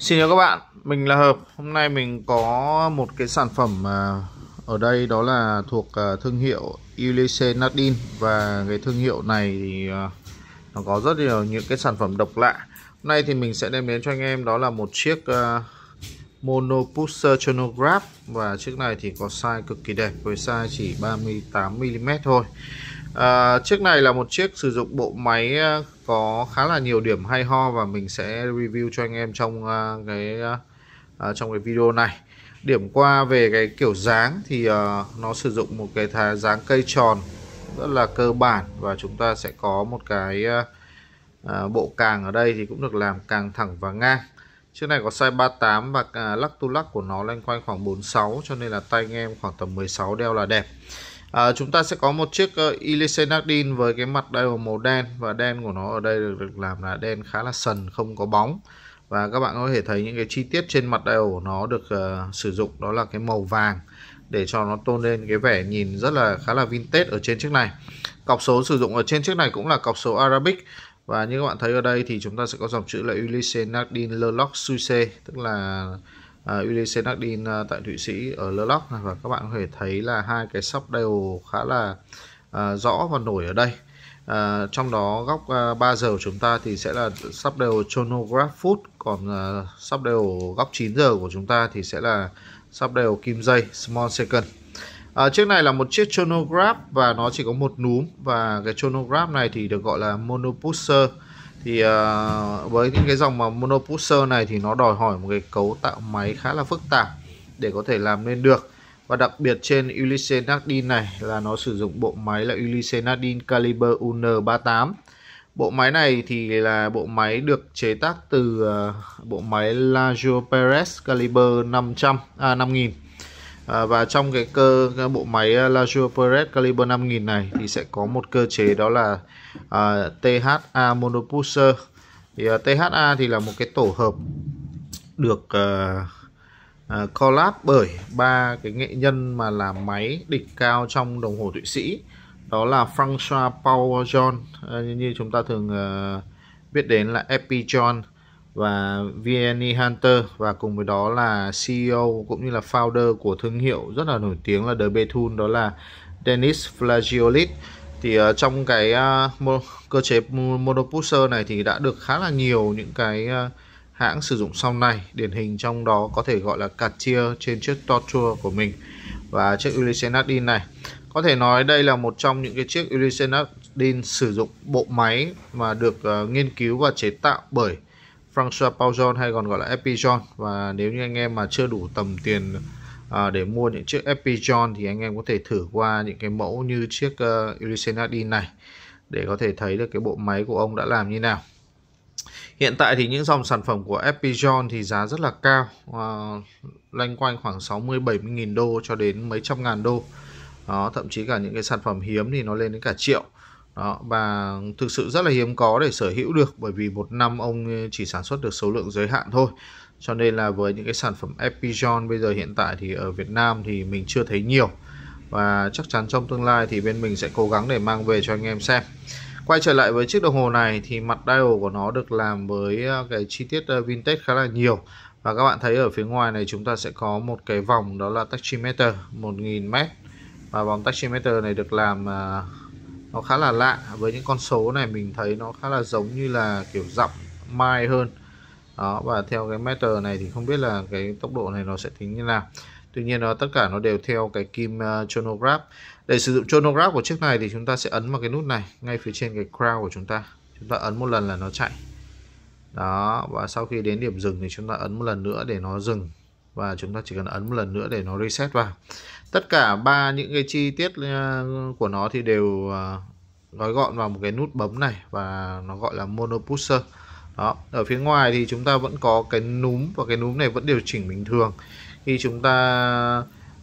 Xin chào các bạn, mình là Hợp. Hôm nay mình có một cái sản phẩm à, ở đây đó là thuộc à, thương hiệu Ulysses Nadine và cái thương hiệu này thì à, nó có rất nhiều những cái sản phẩm độc lạ. Hôm nay thì mình sẽ đem đến cho anh em đó là một chiếc Mono Pusher Chronograph và chiếc này thì có size cực kỳ đẹp với size chỉ 38 mm thôi. À, chiếc này là một chiếc sử dụng bộ máy à, có khá là nhiều điểm hay ho và mình sẽ review cho anh em trong uh, cái uh, trong cái video này. Điểm qua về cái kiểu dáng thì uh, nó sử dụng một cái thá dáng cây tròn rất là cơ bản và chúng ta sẽ có một cái uh, uh, bộ càng ở đây thì cũng được làm càng thẳng và ngang. Chiếc này có size 38 và uh, lắc tu lắc của nó lên quanh khoảng 46 cho nên là tay anh em khoảng tầm 16 đeo là đẹp à, chúng ta sẽ có một chiếc ờ, uh, Elise Nardin với cái mặt dial màu đen và đen của nó ở đây được, được làm là đen khá là sần không có bóng. Và các bạn có thể thấy những cái chi tiết trên mặt dial của nó được uh, sử dụng đó là cái màu vàng để cho nó tôn lên cái vẻ nhìn rất là khá là vintage ở trên chiếc này. Cọc số sử dụng ở trên chiếc này cũng là cọc số Arabic. Và như các bạn thấy ở đây thì chúng ta sẽ có dòng chữ là Ulysses Nardin Lerlock Suisse tức là À, UDC Nardin à, tại Thụy Sĩ ở Lerlock và các bạn có thể thấy là hai cái sóc đều khá là à, rõ và nổi ở đây. À, trong đó góc à, 3 giờ của chúng ta thì sẽ là sắp đều chronograph phút còn à, sắp đều góc 9 giờ của chúng ta thì sẽ là sắp đều kim dây small second. À, chiếc này là một chiếc chronograph và nó chỉ có một núm và cái chronograph này thì được gọi là monopusher thì uh, với những cái dòng mà monopusher này thì nó đòi hỏi một cái cấu tạo máy khá là phức tạp để có thể làm nên được. Và đặc biệt trên Ulysses Nadine này là nó sử dụng bộ máy là Ulysses Nadine Caliber UN38 bộ máy này thì là bộ máy được chế tác từ uh, bộ máy Lajo Perez Caliber 500 à 5000 À, và trong cái cơ cái bộ máy à, Lazio Perez Caliber 5000 này thì sẽ có một cơ chế đó là à, THA monopusher thì à, THA thì là một cái tổ hợp được à, à, collab bởi ba cái nghệ nhân mà làm máy đỉnh cao trong đồng hồ Thụy Sĩ. Đó là François Paul John. À, như chúng ta thường à, biết đến là Epi John và VNE Hunter và cùng với đó là CEO cũng như là founder của thương hiệu rất là nổi tiếng là The Bethune đó là Dennis Flagiolit thì uh, trong cái uh, cơ chế monopusher này thì đã được khá là nhiều những cái uh, hãng sử dụng sau này. Điển hình trong đó có thể gọi là Cartier trên chiếc Torture của mình và chiếc Ulysses Nadine này. Có thể nói đây là một trong những cái chiếc Ulysses Nadine sử dụng bộ máy mà được uh, nghiên cứu và chế tạo bởi François Paujon hay còn gọi là Epijon và nếu như anh em mà chưa đủ tầm tiền à, để mua những chiếc Epijon thì anh em có thể thử qua những cái mẫu như chiếc ờ, uh, Ulysses Nadine này để có thể thấy được cái bộ máy của ông đã làm như nào. Hiện tại thì những dòng sản phẩm của Epijon thì giá rất là cao uh, Loanh quanh khoảng 60-70 nghìn đô cho đến mấy trăm ngàn đô. Đó, Thậm chí cả những cái sản phẩm hiếm thì nó lên đến cả triệu đó, và thực sự rất là hiếm có để sở hữu được bởi vì một năm ông chỉ sản xuất được số lượng giới hạn thôi. Cho nên là với những cái sản phẩm Epigeon bây giờ hiện tại thì ở Việt Nam thì mình chưa thấy nhiều. Và chắc chắn trong tương lai thì bên mình sẽ cố gắng để mang về cho anh em xem. Quay trở lại với chiếc đồng hồ này thì mặt dial của nó được làm với ờ, cái chi tiết ờ, vintage khá là nhiều. Và các bạn thấy ở phía ngoài này chúng ta sẽ có một cái vòng đó là taximeter 1000m và vòng taximeter này được làm ờ, nó khá là lạ. Với những con số này mình thấy nó khá là giống như là kiểu giọng mai hơn. Đó và theo cái meter này thì không biết là cái tốc độ này nó sẽ tính như nào. Tuy nhiên nó tất cả nó đều theo cái kim uh, chronograph. Để sử dụng chronograph của chiếc này thì chúng ta sẽ ấn vào cái nút này ngay phía trên cái crown của chúng ta. Chúng ta ấn một lần là nó chạy. Đó và sau khi đến điểm dừng thì chúng ta ấn một lần nữa để nó dừng và chúng ta chỉ cần ấn một lần nữa để nó reset vào. Tất cả ba những cái chi tiết ờ, của nó thì đều ờ, gói gọn vào một cái nút bấm này và nó gọi là mono pusher đó ở phía ngoài thì chúng ta vẫn có cái núm và cái núm này vẫn điều chỉnh bình thường. Khi chúng ta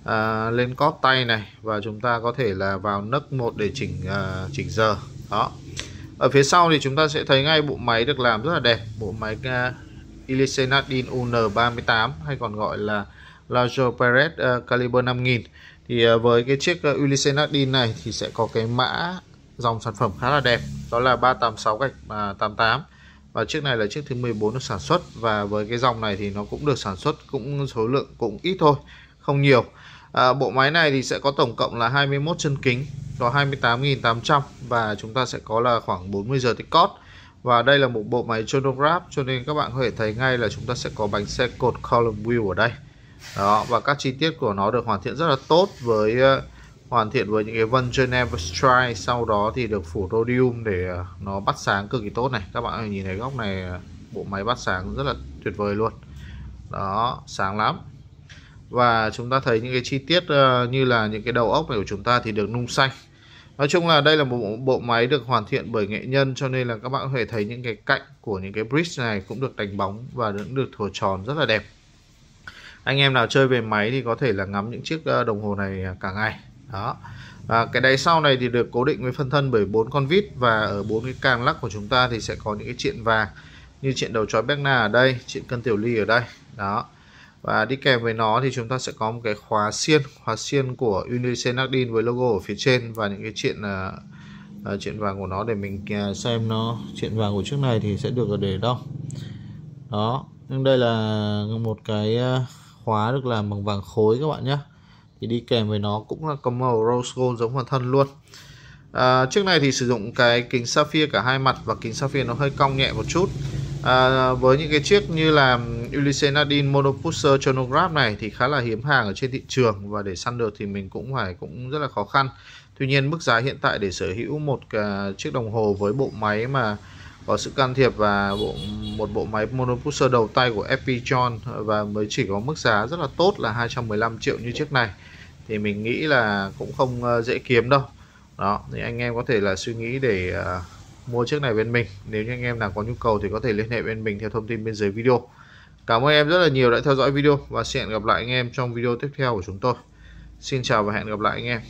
à, lên cóp tay này và chúng ta có thể là vào nấc một để chỉnh à, chỉnh giờ. Đó. Ở phía sau thì chúng ta sẽ thấy ngay bộ máy được làm rất là đẹp. Bộ máy Ilisenadin UN38 hay còn gọi là Lajo Perez uh, Caliber 5000 thì uh, với cái chiếc ờ, uh, Ilisenadin này thì sẽ có cái mã dòng sản phẩm khá là đẹp. Đó là 386 gạch à, uh, 88 và chiếc này là chiếc thứ 14 được sản xuất. Và với cái dòng này thì nó cũng được sản xuất cũng số lượng cũng ít thôi không nhiều. À, bộ máy này thì sẽ có tổng cộng là 21 chân kính có 28.800 và chúng ta sẽ có là khoảng 40 giờ tích cót và đây là một bộ máy chronograph cho nên các bạn có thể thấy ngay là chúng ta sẽ có bánh xe cột column wheel ở đây. Đó và các chi tiết của nó được hoàn thiện rất là tốt với uh, hoàn thiện với những cái vân Geneva Strike sau đó thì được phủ rhodium để uh, nó bắt sáng cực kỳ tốt này. Các bạn có thể nhìn thấy góc này uh, bộ máy bắt sáng rất là tuyệt vời luôn. Đó sáng lắm. Và chúng ta thấy những cái chi tiết uh, như là những cái đầu ốc này của chúng ta thì được nung xanh. Nói chung là đây là một bộ, bộ máy được hoàn thiện bởi nghệ nhân cho nên là các bạn có thể thấy những cái cạnh của những cái bridge này cũng được đánh bóng và cũng được thổi tròn rất là đẹp. Anh em nào chơi về máy thì có thể là ngắm những chiếc ờ, đồng hồ này à, cả ngày. Đó. và cái đáy sau này thì được cố định với phân thân bởi bốn con vít và ở bốn cái càng lắc của chúng ta thì sẽ có những cái chuyện vàng như chuyện đầu chói Berna ở đây, chuyện cân tiểu ly ở đây. Đó và đi kèm với nó thì chúng ta sẽ có một cái khóa xiên khóa xiên của Unice Nardin với logo ở phía trên và những cái chuyện uh, uh, chuyện vàng của nó để mình uh, xem nó. Chuyện vàng của chiếc này thì sẽ được ở để đâu đó nhưng đây là một cái khóa được làm bằng vàng khối các bạn nhé. Thì đi kèm với nó cũng là có màu rose gold giống hoàn thân luôn. À, chiếc này thì sử dụng cái kính sapphire cả hai mặt và kính sapphire nó hơi cong nhẹ một chút à, với những cái chiếc như là Ulysses Nadine Monopusher chronograph này thì khá là hiếm hàng ở trên thị trường và để săn được thì mình cũng phải cũng rất là khó khăn. Tuy nhiên mức giá hiện tại để sở hữu một à, chiếc đồng hồ với bộ máy mà có sự can thiệp và bộ một bộ máy monopusher đầu tay của FP John và mới chỉ có mức giá rất là tốt là 215 triệu như chiếc này thì mình nghĩ là cũng không ờ, dễ kiếm đâu. Đó thì anh em có thể là suy nghĩ để uh, mua chiếc này bên mình. Nếu như anh em nào có nhu cầu thì có thể liên hệ bên mình theo thông tin bên dưới video. Cảm ơn em rất là nhiều đã theo dõi video và sẽ hẹn gặp lại anh em trong video tiếp theo của chúng tôi. Xin chào và hẹn gặp lại anh em.